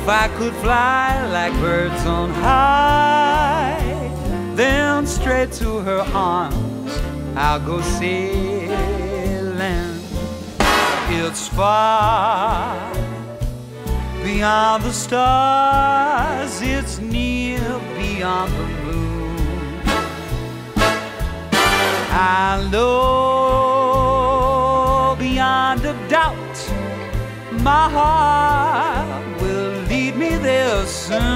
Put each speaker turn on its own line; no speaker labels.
if I could fly like birds on high, then straight to her arms I'll go sailing. It's far beyond the stars, it's near beyond the moon. I know beyond a doubt my heart will lead me there soon.